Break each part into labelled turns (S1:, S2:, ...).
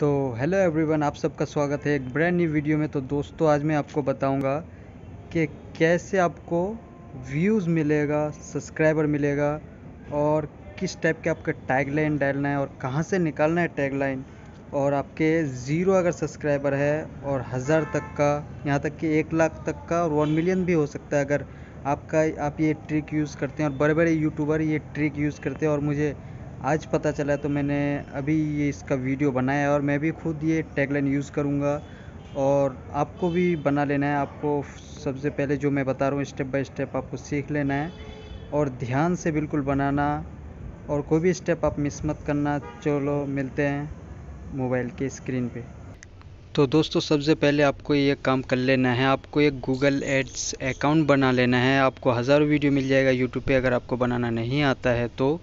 S1: तो hello everyone आप सबका स्वागत है एक ब्रांड न्यू वीडियो में। तो दोस्तों, आज मैं आपको बताऊँगा कि कैसे आपको व्यूज़ मिलेगा सब्सक्राइबर मिलेगा और किस टाइप के आपका टैगलाइन डालना है और कहाँ से निकालना है टैगलाइन और आपके ज़ीरो अगर सब्सक्राइबर है और हज़ार तक का, यहाँ तक कि एक लाख तक का और वन मिलियन भी हो सकता है। अगर आपका, आप ये ट्रिक यूज़ करते हैं और बड़े बड़े यूट्यूबर ये ट्रिक यूज़ करते हैं और मुझे आज पता चला तो मैंने अभी ये इसका वीडियो बनाया है और मैं भी खुद ये टैगलाइन यूज़ करूँगा और आपको भी बना लेना है। आपको सबसे पहले जो मैं बता रहा हूँ स्टेप बाय स्टेप आपको सीख लेना है और ध्यान से बिल्कुल बनाना और कोई भी स्टेप आप मिस मत करना। चलो, मिलते हैं मोबाइल के स्क्रीन पे। तो दोस्तों, सबसे पहले आपको ये काम कर लेना है। आपको एक गूगल एड्स अकाउंट बना लेना है। आपको हज़ारों वीडियो मिल जाएगा यूट्यूब पे अगर आपको बनाना नहीं आता है तो।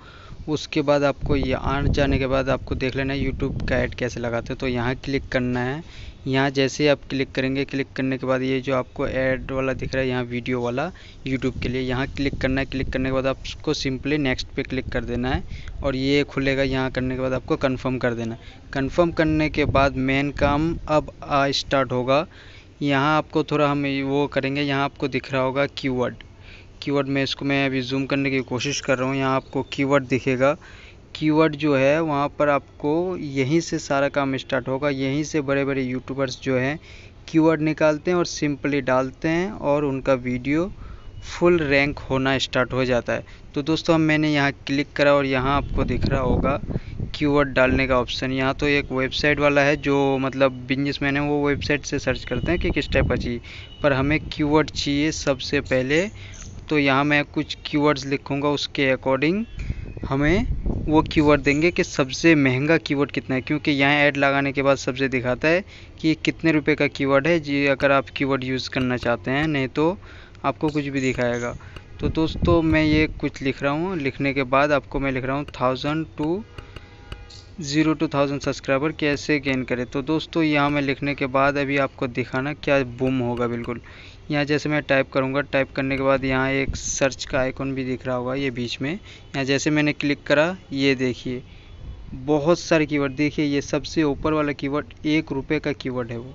S1: उसके बाद आपको ये आन जाने के बाद आपको देख लेना है यूट्यूब का ऐड कैसे लगाते हैं। तो यहाँ क्लिक करना है। यहाँ जैसे ही आप क्लिक करेंगे, क्लिक करने के बाद ये जो आपको ऐड वाला दिख रहा है, यहाँ वीडियो वाला यूट्यूब के लिए, यहाँ क्लिक करना है। क्लिक करने के बाद आपको सिंपली नेक्स्ट पे क्लिक कर देना है और ये खुलेगा यहाँ करने के बाद आपको कन्फर्म कर देना कन्फर्म करने के बाद मेन काम अब स्टार्ट होगा। यहाँ आपको थोड़ा हम वो करेंगे, यहाँ आपको दिख रहा होगा कीवर्ड कीवर्ड में इसको मैं अभी जूम करने की कोशिश कर रहा हूँ। यहाँ आपको कीवर्ड दिखेगा। कीवर्ड जो है, वहाँ पर आपको यहीं से सारा काम स्टार्ट होगा। यहीं से बड़े बड़े यूट्यूबर्स जो हैं, कीवर्ड निकालते हैं और सिंपली डालते हैं और उनका वीडियो फुल रैंक होना स्टार्ट हो जाता है। तो दोस्तों हम मैंने यहाँ क्लिक करा और यहाँ आपको दिख रहा होगा कीवर्ड डालने का ऑप्शन। यहाँ तो एक वेबसाइट वाला है जो मतलब बिज़नेस मैन है, वो वेबसाइट से सर्च करते हैं कि किस टाइप का चाहिए। पर हमें कीवर्ड चाहिए सबसे पहले तो यहाँ मैं कुछ कीवर्ड्स लिखूँगा उसके अकॉर्डिंग हमें वो कीवर्ड देंगे कि सबसे महँगा कीवर्ड कितना है, क्योंकि यहाँ ऐड लगाने के बाद सबसे दिखाता है कि कितने रुपए का कीवर्ड है, जी, अगर आप कीवर्ड यूज़ करना चाहते हैं, नहीं तो आपको कुछ भी दिखाएगा। तो दोस्तों, मैं ये कुछ लिख रहा हूँ। लिखने के बाद आपको मैं लिख रहा हूँ thousand two zero two thousand subscriber कैसे गेन करें? तो दोस्तों, यहाँ मैं लिखने के बाद अभी आपको दिखाना क्या बूम होगा, बिल्कुल। यहाँ जैसे मैं टाइप करूँगा टाइप करने के बाद यहाँ एक सर्च का आइकॉन भी दिख रहा होगा ये बीच में। यहाँ जैसे मैंने क्लिक करा, ये देखिए। बहुत सारे कीवर्ड देखिए ये सबसे ऊपर वाला कीवर्ड एक रुपये का कीवर्ड है वो।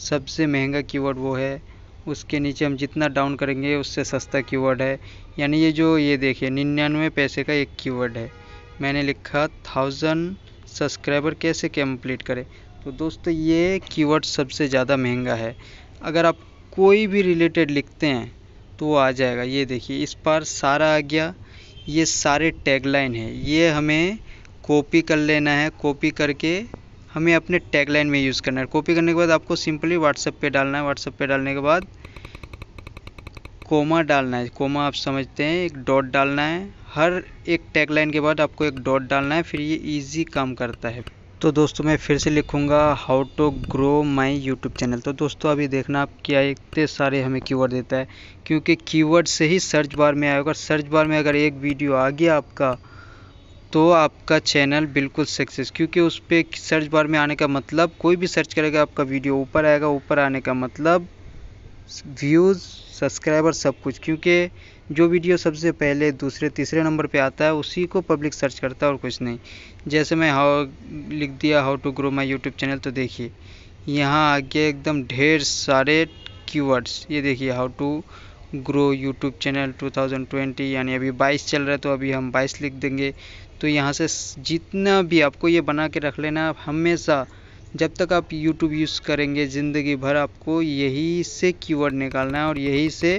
S1: सबसे महँगा कीवर्ड वो है। उसके नीचे हम जितना डाउन करेंगे, उससे सस्ता कीवर्ड है। यानी ये जो, ये देखिए, निन्यानवे पैसे का एक कीवर्ड है। मैंने लिखा थाउज़ेंड सब्सक्राइबर कैसे कंप्लीट करें? तो दोस्तों, ये कीवर्ड सबसे ज़्यादा महँगा है। अगर आप कोई भी रिलेटेड लिखते हैं तो वो आ जाएगा। ये देखिए, इस पर सारा आ गया। ये सारे टैगलाइन है। ये हमें कॉपी कर लेना है। कॉपी करके हमें अपने टैगलाइन में यूज़ करना है। कॉपी करने के बाद आपको सिंपली व्हाट्सएप पे डालना है। व्हाट्सएप पे डालने के बाद कोमा डालना है। कोमा आप समझते हैं, एक डॉट डालना है। हर एक टैगलाइन के बाद आपको एक डॉट डालना है। फिर ये इजी काम करता है। तो दोस्तों मैं फिर से लिखूँगा how to grow my YouTube channel तो दोस्तों अभी देखना आप क्या इतने सारे हमें कीवर्ड देता है, क्योंकि कीवर्ड से ही सर्च बार में आएगा सर्च बार में अगर एक वीडियो आ गया आपका तो आपका चैनल बिल्कुल सक्सेस क्योंकि उस पर सर्च बार में आने का मतलब कोई भी सर्च करेगा आपका वीडियो ऊपर आएगा, ऊपर आने का मतलब व्यूज़ सब्सक्राइबर सब कुछ। क्योंकि जो वीडियो सबसे पहले, दूसरे, तीसरे नंबर पे आता है, उसी को पब्लिक सर्च करता है और कुछ नहीं। जैसे मैं हाउ लिख दिया how to grow my YouTube channel तो देखिए, यहाँ आगे एकदम ढेर सारे कीवर्ड्स ये देखिए how to grow YouTube channel 2020 यानी अभी 22 चल रहा है तो अभी हम 22 लिख देंगे। तो यहाँ से जितना भी आपको ये बना के रख लेना, हमेशा जब तक आप YouTube यूज़ करेंगे, ज़िंदगी भर आपको यही से कीवर्ड निकालना है और यही से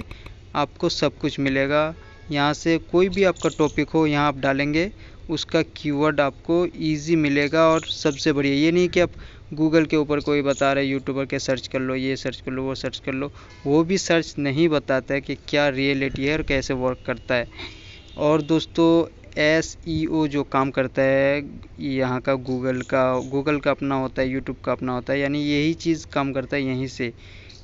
S1: आपको सब कुछ मिलेगा। यहाँ से कोई भी आपका टॉपिक हो, यहाँ आप डालेंगे, उसका कीवर्ड आपको इजी मिलेगा। और सबसे बढ़िया, ये नहीं कि आप गूगल के ऊपर कोई बता रहे यूट्यूबर के सर्च कर लो, ये सर्च कर लो, वो सर्च कर लो। वो भी सर्च नहीं बताता है कि क्या रियलिटी है और कैसे वर्क करता है। और दोस्तों एस ई ओ जो काम करता है, यहाँ का गूगल का गूगल का अपना होता है यूट्यूब का अपना होता है, यानी यही चीज़ काम करता है यहीं से।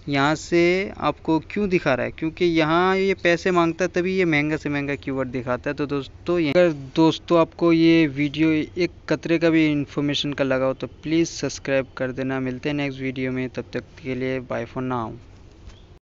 S1: यहाँ से आपको क्यों दिखा रहा है? क्योंकि यहाँ ये पैसे माँगता है, तभी ये महँगा से महँगा कीवर्ड दिखाता है। तो दोस्तों अगर दोस्तों आपको ये वीडियो एक कतरे का भी इंफॉर्मेशन का लगा हो तो प्लीज़ सब्सक्राइब कर देना। मिलते हैं नेक्स्ट वीडियो में, तब तक के लिए बाय फॉर नाउ